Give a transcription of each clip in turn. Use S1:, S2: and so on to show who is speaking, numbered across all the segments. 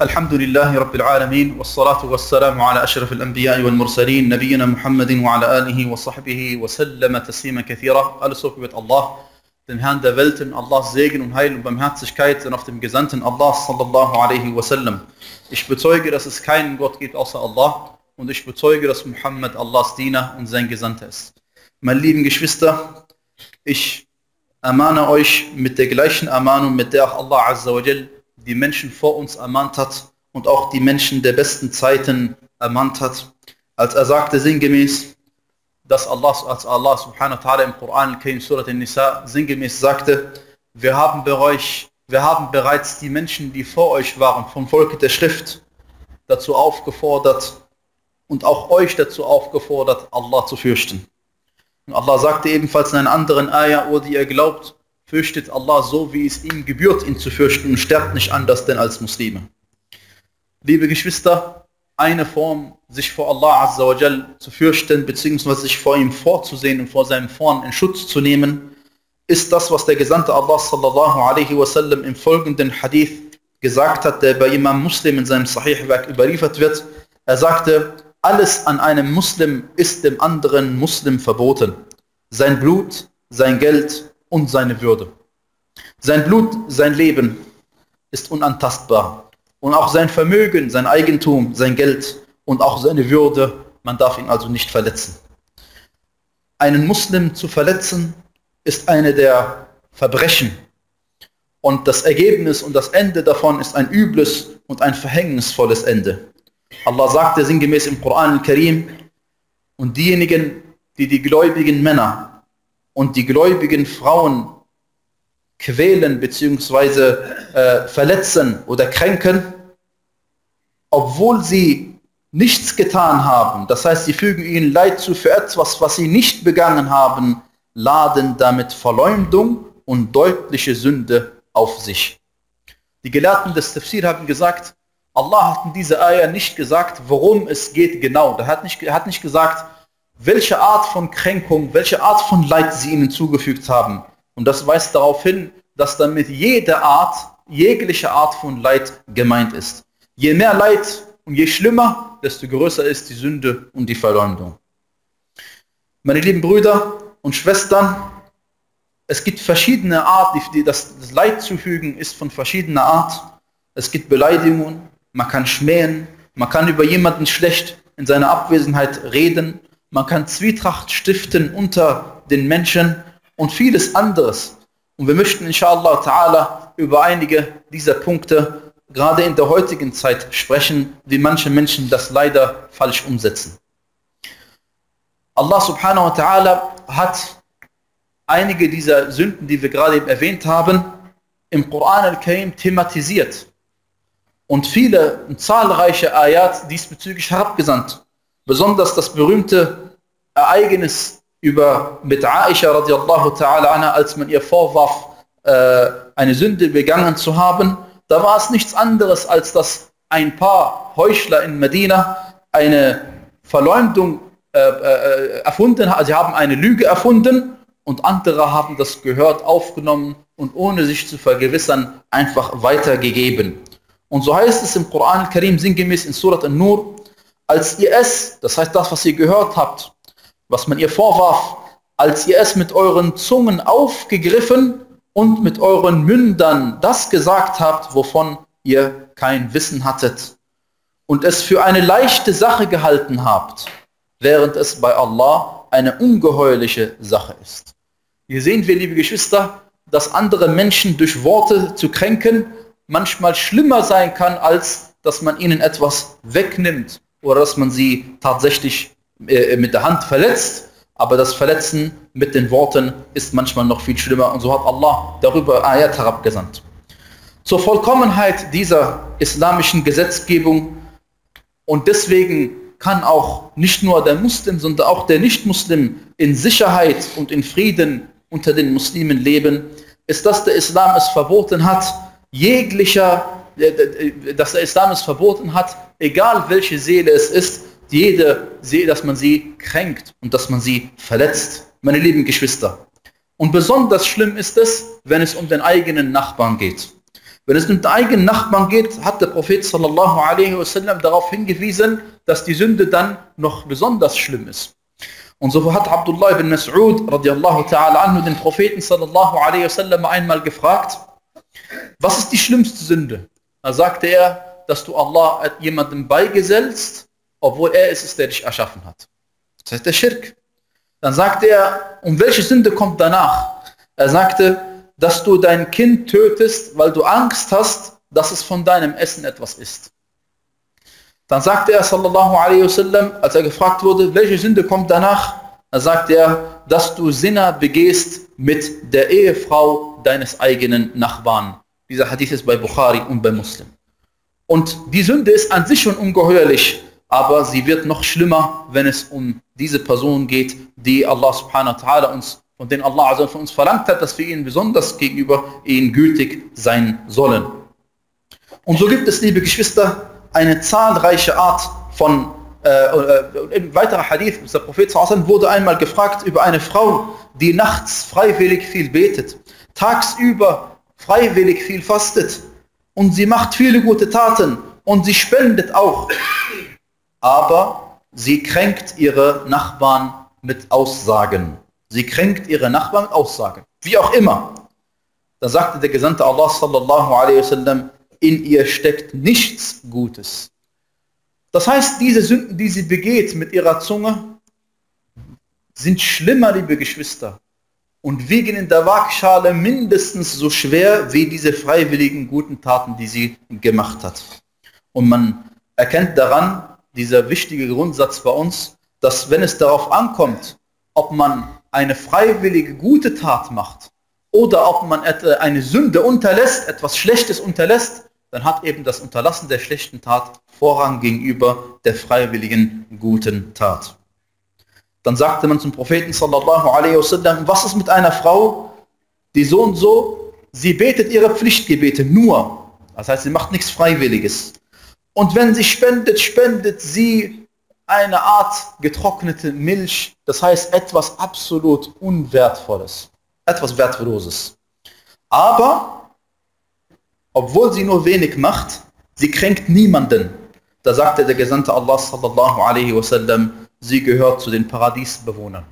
S1: الحمد لله رب العالمين والصلاة والسلام على أشرف الأنبياء والمرسلين نبينا محمد وعلى آله وصحبه وسلم تسليما كثيرا Alles Lob gebet dem Herrn der Welten, Allahs Segen und Heil und Barmherzigkeit sind auf dem Gesandten Allah sallallahu alaihi wasallam. Ich bezeuge, dass es keinen Gott gibt außer Allah und ich bezeuge, dass Muhammad Allahs Diener und sein Gesandter ist. Meine lieben Geschwister, ich ermahne euch mit der gleichen Ermahnung, mit der Allah Azza wa Jal die Menschen vor uns ermahnt hat und auch die Menschen der besten Zeiten ermahnt hat, als er sagte sinngemäß, dass Allah, als Allah subhanahu wa ta'ala im Koran, in Surat al-Nisa, sinngemäß sagte, wir haben, euch, wir haben bereits die Menschen, die vor euch waren, vom Volke der Schrift, dazu aufgefordert und auch euch dazu aufgefordert, Allah zu fürchten. Und Allah sagte ebenfalls in einer anderen Ayah, o die ihr glaubt, fürchtet Allah so, wie es ihm gebührt, ihn zu fürchten und sterbt nicht anders denn als Muslime. Liebe Geschwister, eine Form, sich vor Allah Azza zu fürchten, beziehungsweise sich vor ihm vorzusehen und vor seinem Vorn in Schutz zu nehmen, ist das, was der Gesandte Allah sallallahu alaihi wasallam im folgenden Hadith gesagt hat, der bei Imam Muslim in seinem Sahih-Werk überliefert wird. Er sagte, alles an einem Muslim ist dem anderen Muslim verboten. Sein Blut, sein Geld, und seine Würde. Sein Blut, sein Leben ist unantastbar. Und auch sein Vermögen, sein Eigentum, sein Geld und auch seine Würde, man darf ihn also nicht verletzen. Einen Muslim zu verletzen, ist eine der Verbrechen. Und das Ergebnis und das Ende davon ist ein übles und ein verhängnisvolles Ende. Allah sagte sinngemäß im Koran al-Karim, und diejenigen, die die gläubigen Männer und die gläubigen Frauen quälen bzw. Äh, verletzen oder kränken, obwohl sie nichts getan haben, das heißt, sie fügen ihnen Leid zu für etwas, was sie nicht begangen haben, laden damit Verleumdung und deutliche Sünde auf sich. Die Gelehrten des Tafsir haben gesagt, Allah hat in dieser Ayah nicht gesagt, worum es geht genau. Er hat nicht, er hat nicht gesagt, welche Art von Kränkung, welche Art von Leid sie ihnen zugefügt haben. Und das weist darauf hin, dass damit jede Art, jegliche Art von Leid gemeint ist. Je mehr Leid und je schlimmer, desto größer ist die Sünde und die Verleumdung. Meine lieben Brüder und Schwestern, es gibt verschiedene Art, die, das, das Leid zufügen ist von verschiedener Art. Es gibt Beleidigungen, man kann schmähen, man kann über jemanden schlecht in seiner Abwesenheit reden, man kann Zwietracht stiften unter den Menschen und vieles anderes. Und wir möchten inshallah ta'ala über einige dieser Punkte gerade in der heutigen Zeit sprechen, wie manche Menschen das leider falsch umsetzen. Allah subhanahu wa ta'ala hat einige dieser Sünden, die wir gerade eben erwähnt haben, im Koran al-Karim thematisiert und viele und zahlreiche Ayat diesbezüglich herabgesandt. Besonders das berühmte Ereignis über mit Aisha radiallahu ta'ala anha, als man ihr vorwarf, äh, eine Sünde begangen zu haben, da war es nichts anderes, als dass ein paar Heuchler in Medina eine Verleumdung äh, äh, erfunden haben. Sie haben eine Lüge erfunden und andere haben das gehört, aufgenommen und ohne sich zu vergewissern einfach weitergegeben. Und so heißt es im Koran Karim sinngemäß in Surat An-Nur, als ihr es, das heißt das, was ihr gehört habt, was man ihr vorwarf, als ihr es mit euren Zungen aufgegriffen und mit euren Mündern das gesagt habt, wovon ihr kein Wissen hattet und es für eine leichte Sache gehalten habt, während es bei Allah eine ungeheuerliche Sache ist. Hier sehen wir, liebe Geschwister, dass andere Menschen durch Worte zu kränken manchmal schlimmer sein kann, als dass man ihnen etwas wegnimmt oder dass man sie tatsächlich äh, mit der Hand verletzt, aber das Verletzen mit den Worten ist manchmal noch viel schlimmer. Und so hat Allah darüber Ayat herabgesandt. Zur Vollkommenheit dieser islamischen Gesetzgebung. Und deswegen kann auch nicht nur der Muslim, sondern auch der Nicht-Muslim in Sicherheit und in Frieden unter den Muslimen leben, ist, dass der Islam es verboten hat, jeglicher, äh, äh, dass der Islam es verboten hat, egal welche Seele es ist, jede dass man sie kränkt und dass man sie verletzt. Meine lieben Geschwister. Und besonders schlimm ist es, wenn es um den eigenen Nachbarn geht. Wenn es um den eigenen Nachbarn geht, hat der Prophet sallallahu alaihi wasallam darauf hingewiesen, dass die Sünde dann noch besonders schlimm ist. Und so hat Abdullah ibn Mas'ud radiallahu ta'ala anhu den Propheten sallallahu alaihi wasallam einmal gefragt, was ist die schlimmste Sünde? Da sagte er, dass du Allah jemandem beigesellst, obwohl er es ist, der dich erschaffen hat. Das heißt der Schirk. Dann sagte er, um welche Sünde kommt danach? Er sagte, dass du dein Kind tötest, weil du Angst hast, dass es von deinem Essen etwas ist. Dann sagte er, sallallahu alaihi wasallam, als er gefragt wurde, welche Sünde kommt danach? Dann sagte er, dass du Sinna begehst mit der Ehefrau deines eigenen Nachbarn. Dieser Hadith ist bei Bukhari und bei Muslim. Und die Sünde ist an sich schon ungeheuerlich, aber sie wird noch schlimmer, wenn es um diese Person geht, die Allah subhanahu wa ta'ala uns und den Allah also von uns verlangt hat, dass wir ihnen besonders gegenüber ihnen gültig sein sollen. Und so gibt es, liebe Geschwister, eine zahlreiche Art von äh, äh, ein weiterer Hadith, der Prophet wurde einmal gefragt über eine Frau, die nachts freiwillig viel betet, tagsüber freiwillig viel fastet und sie macht viele gute Taten und sie spendet auch, aber sie kränkt ihre Nachbarn mit Aussagen. Sie kränkt ihre Nachbarn mit Aussagen. Wie auch immer. Da sagte der Gesandte Allah sallallahu alaihi wasallam, in ihr steckt nichts Gutes. Das heißt, diese Sünden, die sie begeht mit ihrer Zunge, sind schlimmer, liebe Geschwister, und wiegen in der Waagschale mindestens so schwer wie diese freiwilligen guten Taten, die sie gemacht hat. Und man erkennt daran, dieser wichtige Grundsatz bei uns, dass wenn es darauf ankommt, ob man eine freiwillige gute Tat macht oder ob man eine Sünde unterlässt, etwas Schlechtes unterlässt, dann hat eben das Unterlassen der schlechten Tat Vorrang gegenüber der freiwilligen guten Tat. Dann sagte man zum Propheten sallallahu alaihi wasallam, was ist mit einer Frau, die so und so, sie betet ihre Pflichtgebete nur. Das heißt, sie macht nichts Freiwilliges. Und wenn sie spendet, spendet sie eine Art getrocknete Milch, das heißt etwas absolut Unwertvolles, etwas Wertloses. Aber, obwohl sie nur wenig macht, sie kränkt niemanden. Da sagte der Gesandte Allah sallallahu alaihi wasallam, sie gehört zu den Paradiesbewohnern.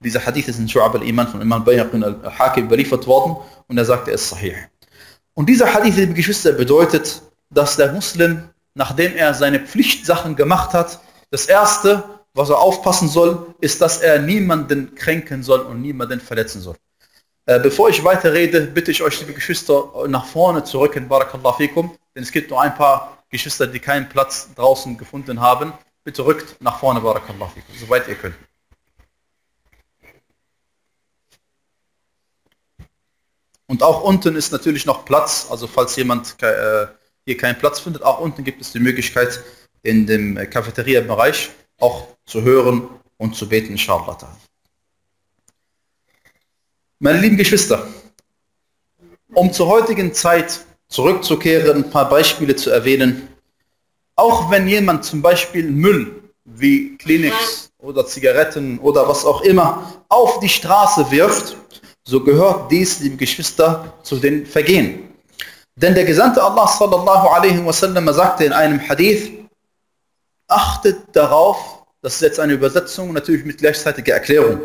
S1: Dieser Hadith ist in Shu'ab al-Iman von Imam Bayhaqin al-Hakim überliefert worden und er sagte, es sahih. Und dieser Hadith, liebe Geschwister, bedeutet, dass der Muslim, nachdem er seine Pflichtsachen gemacht hat, das Erste, was er aufpassen soll, ist, dass er niemanden kränken soll und niemanden verletzen soll. Äh, bevor ich weiter rede, bitte ich euch, liebe Geschwister, nach vorne zu rücken, Barakallah fikum, denn es gibt nur ein paar Geschwister, die keinen Platz draußen gefunden haben. Bitte rückt nach vorne, Barakallah fikum, soweit ihr könnt. Und auch unten ist natürlich noch Platz, also falls jemand äh, hier keinen Platz findet, auch unten gibt es die Möglichkeit, in dem Cafeteria-Bereich auch zu hören und zu beten, inshallah. Meine lieben Geschwister, um zur heutigen Zeit zurückzukehren, ein paar Beispiele zu erwähnen, auch wenn jemand zum Beispiel Müll wie Kliniks oder Zigaretten oder was auch immer auf die Straße wirft, so gehört dies, liebe Geschwister, zu den Vergehen. Denn der Gesandte Allah sallallahu alaihi wasallam sagte in einem Hadith, achtet darauf, das ist jetzt eine Übersetzung, natürlich mit gleichzeitiger Erklärung.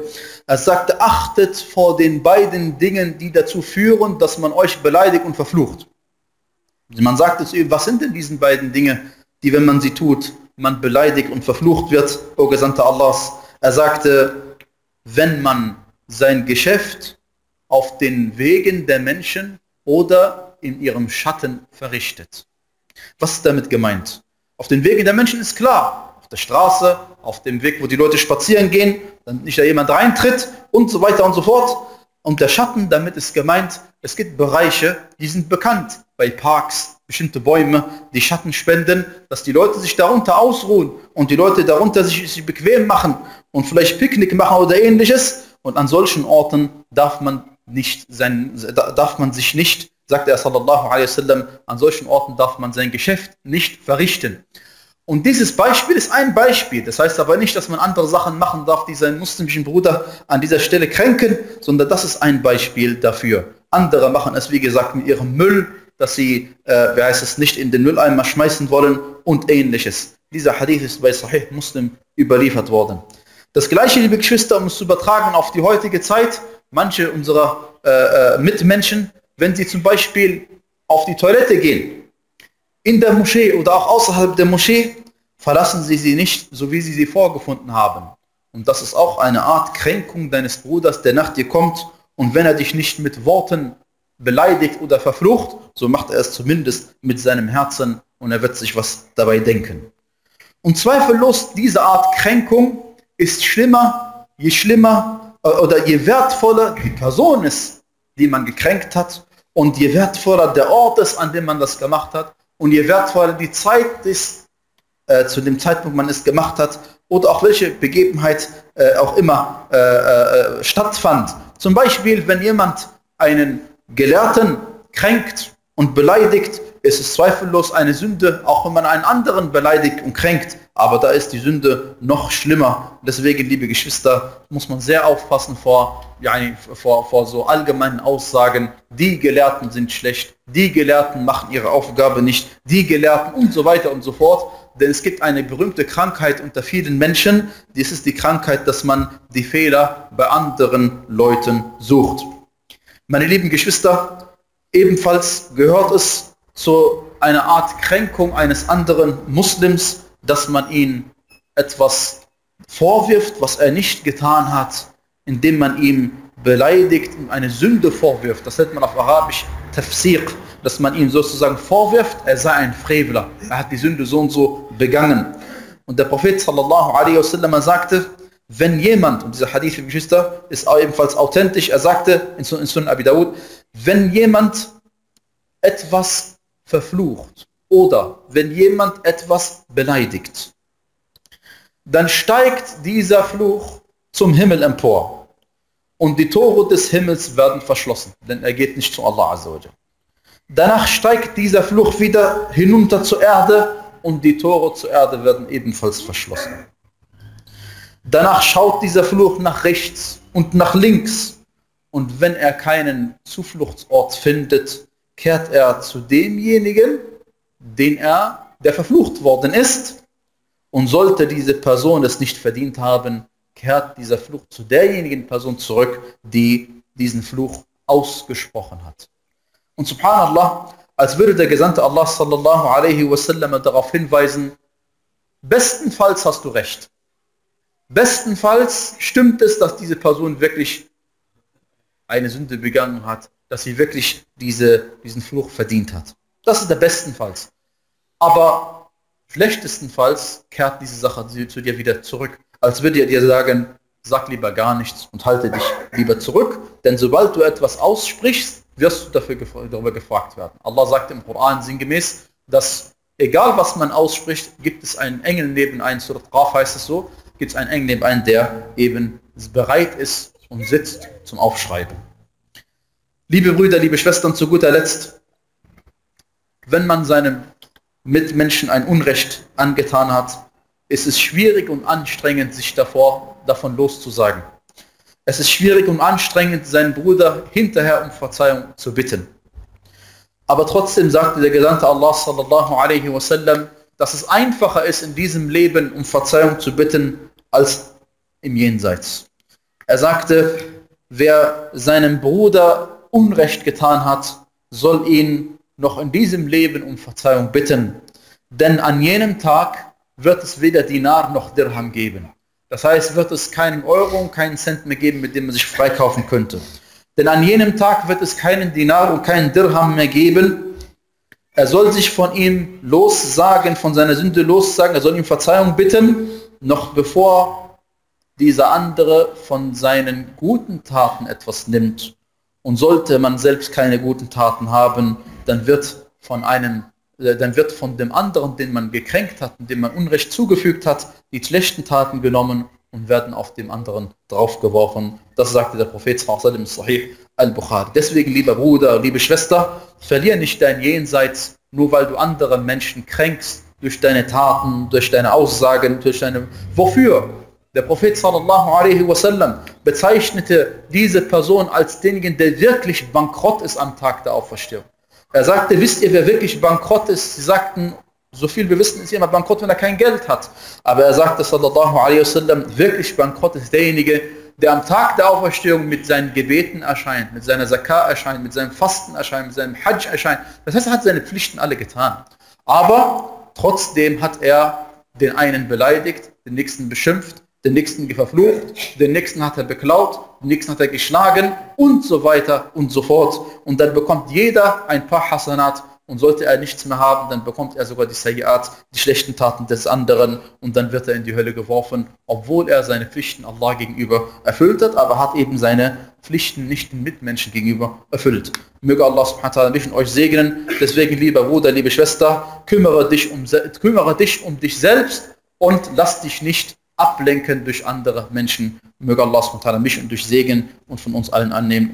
S1: Er sagte, achtet vor den beiden Dingen, die dazu führen, dass man euch beleidigt und verflucht. Man sagte zu ihm, was sind denn diese beiden Dinge, die, wenn man sie tut, man beleidigt und verflucht wird, o Gesandter Allahs. Er sagte, wenn man sein Geschäft auf den Wegen der Menschen oder in ihrem Schatten verrichtet. Was ist damit gemeint? Auf den Wegen der Menschen ist klar. Auf der Straße, auf dem Weg, wo die Leute spazieren gehen, dann nicht da jemand reintritt und so weiter und so fort. Und der Schatten, damit ist gemeint, es gibt Bereiche, die sind bekannt. Bei Parks, bestimmte Bäume, die Schatten spenden, dass die Leute sich darunter ausruhen und die Leute darunter sich, sich bequem machen und vielleicht Picknick machen oder ähnliches. Und an solchen Orten darf man nicht sein, darf man sich nicht sagt er sallallahu alaihi wasallam, an solchen Orten darf man sein Geschäft nicht verrichten. Und dieses Beispiel ist ein Beispiel. Das heißt aber nicht, dass man andere Sachen machen darf, die seinen muslimischen Bruder an dieser Stelle kränken, sondern das ist ein Beispiel dafür. Andere machen es, wie gesagt, mit ihrem Müll, dass sie, äh, wie heißt es, nicht in den Mülleimer schmeißen wollen und ähnliches. Dieser Hadith ist bei Sahih Muslim überliefert worden. Das gleiche, liebe Geschwister, um es zu übertragen auf die heutige Zeit, manche unserer äh, äh, Mitmenschen, wenn sie zum Beispiel auf die Toilette gehen, in der Moschee oder auch außerhalb der Moschee, verlassen sie sie nicht, so wie sie sie vorgefunden haben. Und das ist auch eine Art Kränkung deines Bruders, der nach dir kommt und wenn er dich nicht mit Worten beleidigt oder verflucht, so macht er es zumindest mit seinem Herzen und er wird sich was dabei denken. Und zweifellos, diese Art Kränkung ist schlimmer, je schlimmer äh, oder je wertvoller die Person ist, die man gekränkt hat und je wertvoller der Ort ist, an dem man das gemacht hat und je wertvoller die Zeit ist, äh, zu dem Zeitpunkt man es gemacht hat oder auch welche Begebenheit äh, auch immer äh, äh, stattfand. Zum Beispiel, wenn jemand einen Gelehrten kränkt und beleidigt, ist es zweifellos eine Sünde, auch wenn man einen anderen beleidigt und kränkt. Aber da ist die Sünde noch schlimmer. Deswegen, liebe Geschwister, muss man sehr aufpassen vor, ja, vor, vor so allgemeinen Aussagen, die Gelehrten sind schlecht, die Gelehrten machen ihre Aufgabe nicht, die Gelehrten und so weiter und so fort. Denn es gibt eine berühmte Krankheit unter vielen Menschen. Dies ist die Krankheit, dass man die Fehler bei anderen Leuten sucht. Meine lieben Geschwister, ebenfalls gehört es zu einer Art Kränkung eines anderen Muslims, dass man ihn etwas vorwirft, was er nicht getan hat, indem man ihm beleidigt und eine Sünde vorwirft. Das nennt man auf Arabisch Tafsir, dass man ihm sozusagen vorwirft, er sei ein Freveler. Er hat die Sünde so und so begangen. Und der Prophet sallallahu alaihi wasallam sagte, wenn jemand, und dieser Hadith, Geschwister, ist ebenfalls authentisch, er sagte in Sunan Abi Dawud, wenn jemand etwas verflucht oder wenn jemand etwas beleidigt, dann steigt dieser Fluch zum Himmel empor und die Tore des Himmels werden verschlossen, denn er geht nicht zu Allah Azza Danach steigt dieser Fluch wieder hinunter zur Erde und die Tore zur Erde werden ebenfalls verschlossen. Danach schaut dieser Fluch nach rechts und nach links. Und wenn er keinen Zufluchtsort findet, kehrt er zu demjenigen, den er, der verflucht worden ist. Und sollte diese Person es nicht verdient haben, kehrt dieser Fluch zu derjenigen Person zurück, die diesen Fluch ausgesprochen hat. Und subhanallah, als würde der Gesandte Allah sallallahu alaihi wasallam darauf hinweisen, bestenfalls hast du recht. Bestenfalls stimmt es, dass diese Person wirklich eine Sünde begangen hat, dass sie wirklich diese, diesen Fluch verdient hat. Das ist der bestenfalls. Aber schlechtestenfalls kehrt diese Sache zu dir wieder zurück, als würde er dir sagen, sag lieber gar nichts und halte dich lieber zurück, denn sobald du etwas aussprichst, wirst du dafür gef darüber gefragt werden. Allah sagt im Koran sinngemäß, dass egal was man ausspricht, gibt es einen Engel neben einem, Surat Qaf heißt es so, gibt es einen Engel neben einem, der eben bereit ist und sitzt zum Aufschreiben. Liebe Brüder, liebe Schwestern, zu guter Letzt, wenn man seinem Mitmenschen ein Unrecht angetan hat, ist es schwierig und anstrengend, sich davor, davon loszusagen. Es ist schwierig und anstrengend, seinen Bruder hinterher um Verzeihung zu bitten. Aber trotzdem sagte der Gesandte Allah sallallahu alaihi wasallam, dass es einfacher ist, in diesem Leben um Verzeihung zu bitten, als im Jenseits. Er sagte, wer seinem Bruder Unrecht getan hat, soll ihn noch in diesem Leben um Verzeihung bitten. Denn an jenem Tag wird es weder Dinar noch Dirham geben. Das heißt, wird es keinen Euro und keinen Cent mehr geben, mit dem man sich freikaufen könnte. Denn an jenem Tag wird es keinen Dinar und keinen Dirham mehr geben. Er soll sich von ihm lossagen, von seiner Sünde lossagen, er soll ihm Verzeihung bitten noch bevor dieser andere von seinen guten Taten etwas nimmt. Und sollte man selbst keine guten Taten haben, dann wird von einem äh, dann wird von dem anderen, den man gekränkt hat, dem man Unrecht zugefügt hat, die schlechten Taten genommen und werden auf dem anderen draufgeworfen. Das sagte der Prophet Sahih al-Bukhari. Deswegen, lieber Bruder, liebe Schwester, verlier nicht dein Jenseits, nur weil du andere Menschen kränkst, durch deine Taten, durch deine Aussagen, durch deine... Wofür? Der Prophet sallallahu alaihi wasallam bezeichnete diese Person als denjenigen, der wirklich bankrott ist am Tag der Auferstehung. Er sagte, wisst ihr, wer wirklich bankrott ist? Sie sagten, so viel wir wissen, ist jemand bankrott, wenn er kein Geld hat. Aber er sagte, sallallahu alaihi wasallam, wirklich bankrott ist derjenige, der am Tag der Auferstehung mit seinen Gebeten erscheint, mit seiner Zakah erscheint, mit seinem Fasten erscheint, mit seinem Hajj erscheint. Das heißt, er hat seine Pflichten alle getan. Aber trotzdem hat er den einen beleidigt, den nächsten beschimpft, den nächsten verflucht, den nächsten hat er beklaut, den nächsten hat er geschlagen und so weiter und so fort. Und dann bekommt jeder ein paar Hasanat und sollte er nichts mehr haben, dann bekommt er sogar die Sayyat, die schlechten Taten des anderen und dann wird er in die Hölle geworfen, obwohl er seine Pflichten Allah gegenüber erfüllt hat, aber hat eben seine Pflichten nicht den Mitmenschen gegenüber erfüllt. Möge Allah subhanahu wa mich und euch segnen. Deswegen, lieber Bruder, liebe Schwester, kümmere dich um, kümmere dich um dich selbst und lass dich nicht ablenken durch andere Menschen. Möge Allah mich und durch Segen und von uns allen annehmen.